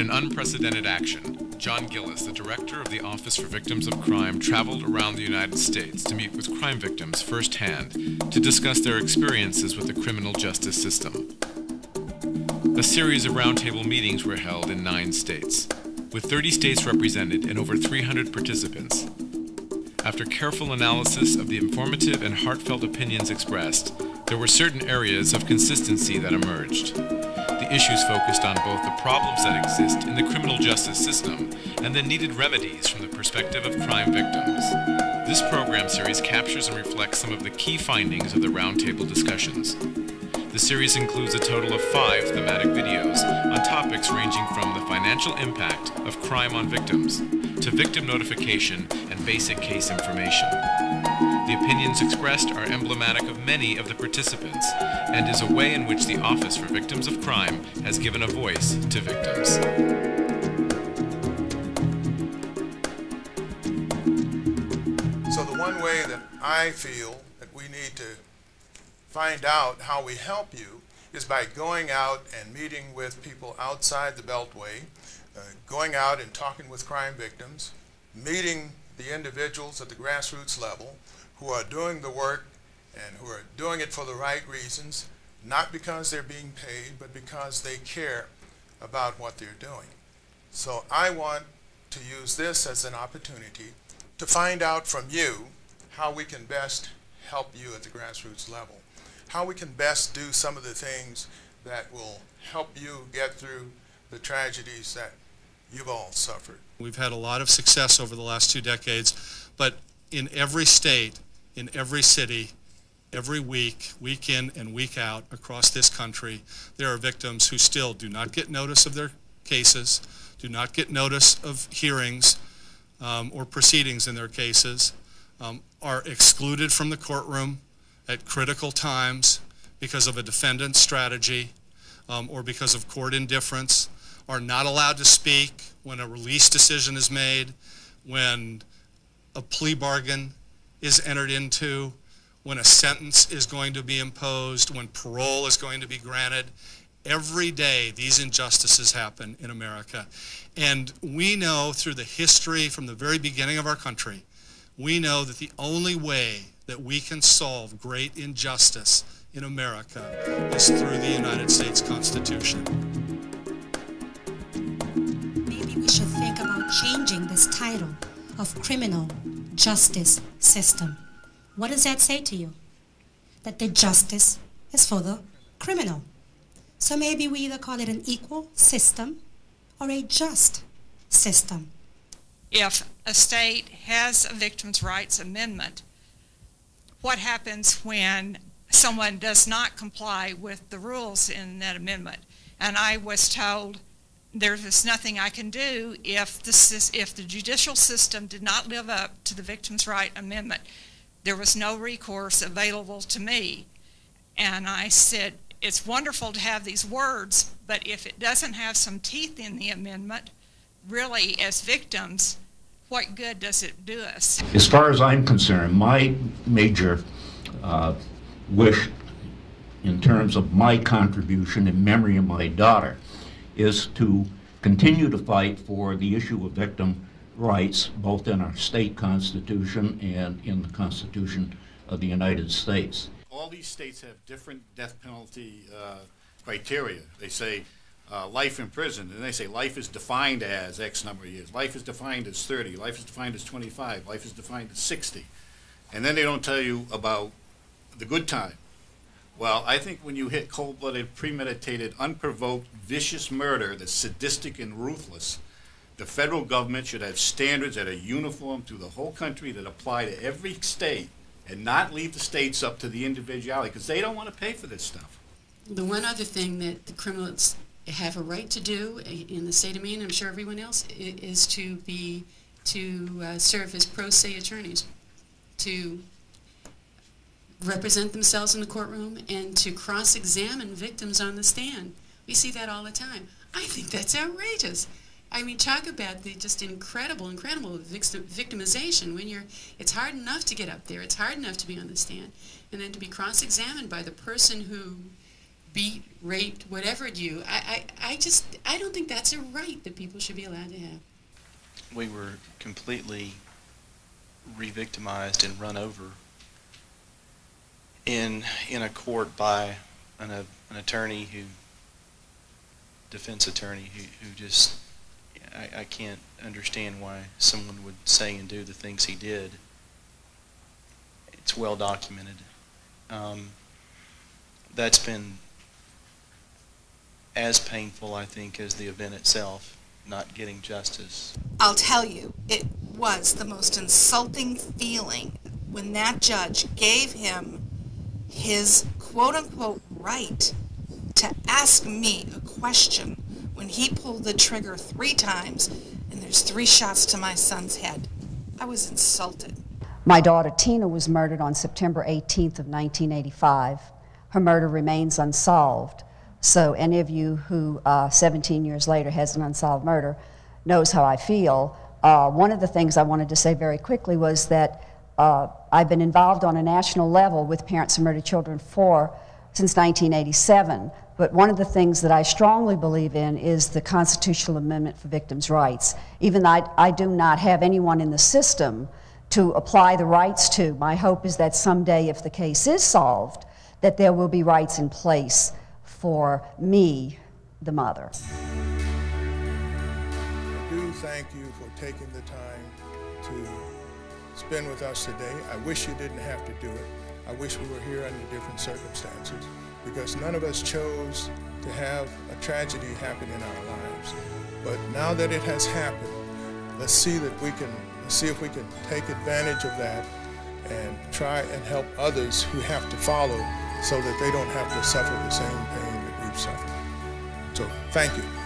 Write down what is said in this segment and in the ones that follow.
In an unprecedented action, John Gillis, the director of the Office for Victims of Crime, traveled around the United States to meet with crime victims firsthand to discuss their experiences with the criminal justice system. A series of roundtable meetings were held in nine states, with 30 states represented and over 300 participants. After careful analysis of the informative and heartfelt opinions expressed, there were certain areas of consistency that emerged. Issues focused on both the problems that exist in the criminal justice system and the needed remedies from the perspective of crime victims. This program series captures and reflects some of the key findings of the roundtable discussions. The series includes a total of five thematic videos on topics ranging from the financial impact of crime on victims to victim notification and basic case information. The opinions expressed are emblematic of many of the participants and is a way in which the Office for Victims of Crime has given a voice to victims. So the one way that I feel that we need to find out how we help you is by going out and meeting with people outside the Beltway, uh, going out and talking with crime victims, meeting the individuals at the grassroots level who are doing the work and who are doing it for the right reasons, not because they're being paid, but because they care about what they're doing. So I want to use this as an opportunity to find out from you how we can best help you at the grassroots level, how we can best do some of the things that will help you get through the tragedies that you've all suffered. We've had a lot of success over the last two decades, but in every state, in every city, every week, week in and week out across this country, there are victims who still do not get notice of their cases, do not get notice of hearings um, or proceedings in their cases, um, are excluded from the courtroom at critical times because of a defendant's strategy um, or because of court indifference, are not allowed to speak when a release decision is made, when a plea bargain is entered into, when a sentence is going to be imposed, when parole is going to be granted. Every day these injustices happen in America. And we know through the history from the very beginning of our country, we know that the only way that we can solve great injustice in America is through the United States Constitution. Maybe we should think about changing this title of criminal justice system. What does that say to you? That the justice is for the criminal. So maybe we either call it an equal system or a just system. If a state has a victim's rights amendment, what happens when someone does not comply with the rules in that amendment? And I was told there is nothing I can do if the, if the judicial system did not live up to the Victims' Right Amendment. There was no recourse available to me. And I said, it's wonderful to have these words, but if it doesn't have some teeth in the amendment, really, as victims, what good does it do us? As far as I'm concerned, my major uh, wish in terms of my contribution in memory of my daughter is to continue to fight for the issue of victim rights, both in our state constitution and in the Constitution of the United States. All these states have different death penalty uh, criteria. They say uh, life in prison, and they say life is defined as X number of years. Life is defined as 30. Life is defined as 25. Life is defined as 60. And then they don't tell you about the good time. Well, I think when you hit cold-blooded, premeditated, unprovoked, vicious murder that's sadistic and ruthless, the federal government should have standards that are uniform through the whole country that apply to every state and not leave the states up to the individuality because they don't want to pay for this stuff. The one other thing that the criminals have a right to do in the state of Maine, I'm sure everyone else, is to be to uh, serve as pro se attorneys, to represent themselves in the courtroom and to cross-examine victims on the stand. We see that all the time. I think that's outrageous. I mean, talk about the just incredible, incredible victimization when you're, it's hard enough to get up there, it's hard enough to be on the stand, and then to be cross-examined by the person who beat, raped, whatever you. I, I, I just, I don't think that's a right that people should be allowed to have. We were completely re-victimized and run over in in a court by an, a, an attorney who defense attorney who, who just I, I can't understand why someone would say and do the things he did. It's well documented. Um, that's been as painful, I think, as the event itself, not getting justice. I'll tell you, it was the most insulting feeling when that judge gave him his quote unquote right to ask me a question when he pulled the trigger three times and there's three shots to my son's head. I was insulted. My daughter Tina was murdered on September 18th of 1985. Her murder remains unsolved. So any of you who uh, 17 years later has an unsolved murder knows how I feel. Uh, one of the things I wanted to say very quickly was that uh, I've been involved on a national level with Parents of Murdered Children for since 1987. But one of the things that I strongly believe in is the constitutional amendment for victims' rights. Even though I, I do not have anyone in the system to apply the rights to, my hope is that someday, if the case is solved, that there will be rights in place for me, the mother. I do thank you for taking the time to spend with us today. I wish you didn't have to do it. I wish we were here under different circumstances because none of us chose to have a tragedy happen in our lives. But now that it has happened, let's see that we can see if we can take advantage of that and try and help others who have to follow so that they don't have to suffer the same pain that we've suffered. So thank you.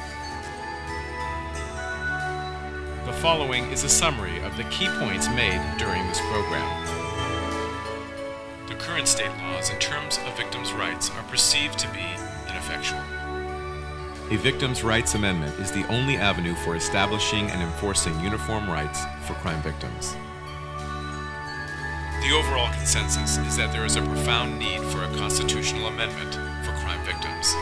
The following is a summary of the key points made during this program. The current state laws in terms of victims' rights are perceived to be ineffectual. A victims' rights amendment is the only avenue for establishing and enforcing uniform rights for crime victims. The overall consensus is that there is a profound need for a constitutional amendment for crime victims.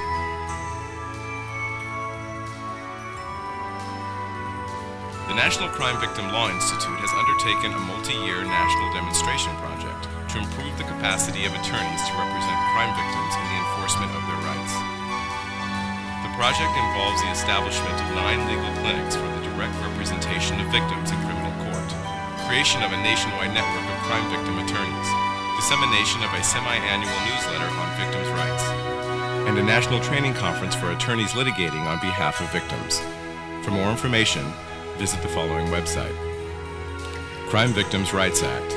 The National Crime Victim Law Institute has undertaken a multi-year national demonstration project to improve the capacity of attorneys to represent crime victims in the enforcement of their rights. The project involves the establishment of nine legal clinics for the direct representation of victims in criminal court, creation of a nationwide network of crime victim attorneys, dissemination of a semi-annual newsletter on victims' rights, and a national training conference for attorneys litigating on behalf of victims. For more information, visit the following website. Crime Victims' Rights Act.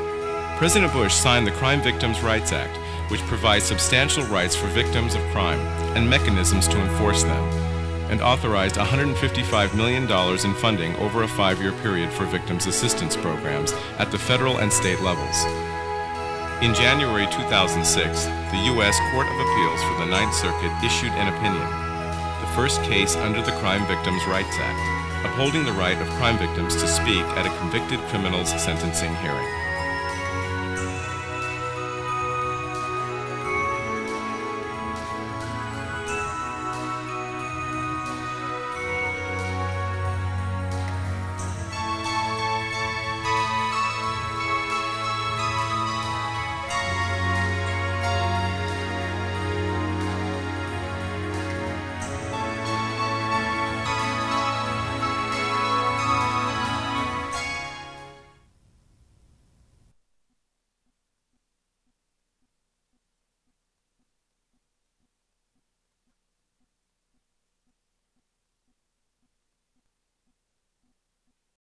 President Bush signed the Crime Victims' Rights Act, which provides substantial rights for victims of crime and mechanisms to enforce them, and authorized $155 million in funding over a five year period for victims' assistance programs at the federal and state levels. In January 2006, the U.S. Court of Appeals for the Ninth Circuit issued an opinion, the first case under the Crime Victims' Rights Act, upholding the right of crime victims to speak at a convicted criminal's sentencing hearing.